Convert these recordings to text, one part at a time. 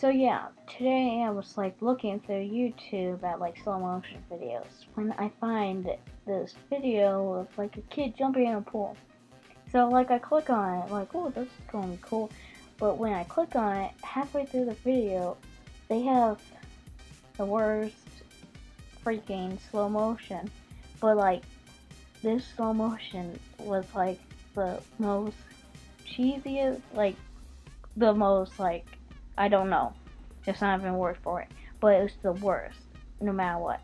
So yeah, today I was like looking through YouTube at like slow motion videos when I find this video of like a kid jumping in a pool. So like I click on it, like oh this is gonna be cool. But when I click on it, halfway through the video, they have the worst freaking slow motion. But like this slow motion was like the most cheesiest, like the most like I don't know. It's not even word for it. But it was the worst, no matter what.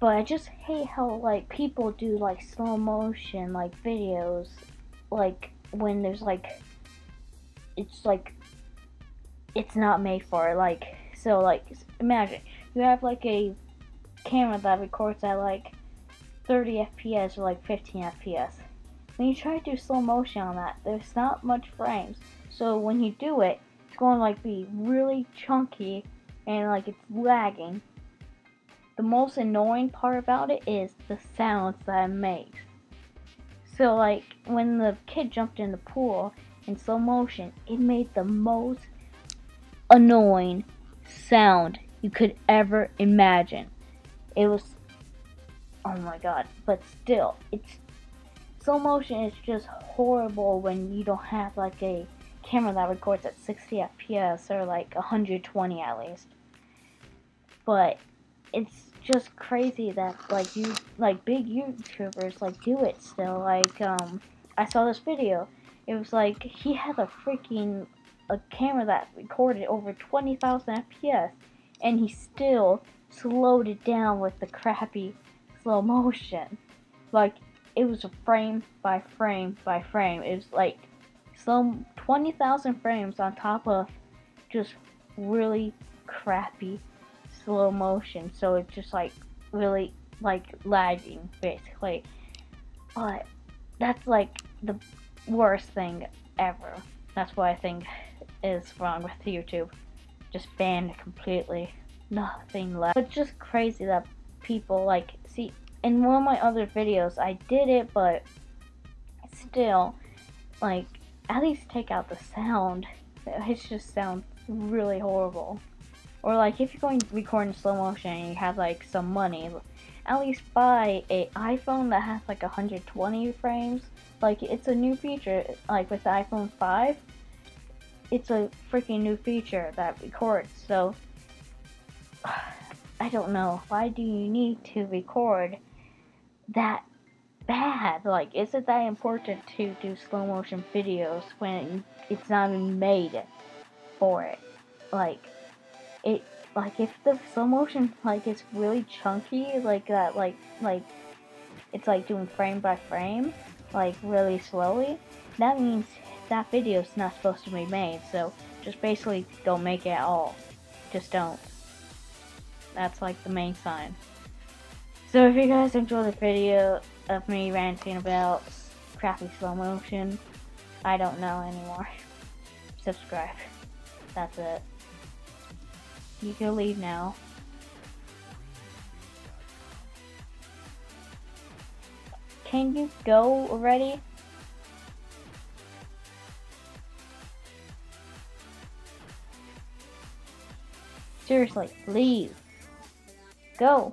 But I just hate how like people do like slow motion like videos like when there's like it's like it's not made for it. Like so like imagine you have like a camera that records at like 30 FPS or like 15 FPS. When you try to do slow motion on that, there's not much frames. So when you do it, it's going to like be really chunky and like it's lagging. The most annoying part about it is the sounds that it makes. So like when the kid jumped in the pool in slow motion, it made the most annoying sound you could ever imagine. It was oh my god, but still, it's slow motion is just horrible when you don't have like a camera that records at 60 FPS or like 120 at least. But it's just crazy that like you like big YouTubers like do it still. Like um I saw this video. It was like he had a freaking a camera that recorded over 20,000 FPS and he still slowed it down with the crappy slow motion. Like it was a frame by frame by frame. It was like some 20,000 frames on top of just really crappy slow motion. So it's just like really like lagging basically. But that's like the worst thing ever. That's what I think is wrong with YouTube. Just banned completely. Nothing left. It's just crazy that people like see in one of my other videos I did it but still like at least take out the sound. It just sounds really horrible. Or like if you're going to record in slow motion and you have like some money, at least buy a iPhone that has like 120 frames. Like it's a new feature, like with the iPhone 5, it's a freaking new feature that records. So I don't know. Why do you need to record that bad. Like, is it that important to do slow motion videos when it's not even made for it? Like, it, like, if the slow motion, like, is really chunky, like that, like, like, it's like doing frame by frame, like, really slowly, that means that video is not supposed to be made, so just basically don't make it at all. Just don't. That's, like, the main sign. So if you guys enjoyed the video, of me ranting about crappy slow motion. I don't know anymore. Subscribe. That's it. You can leave now. Can you go already? Seriously, leave. Go.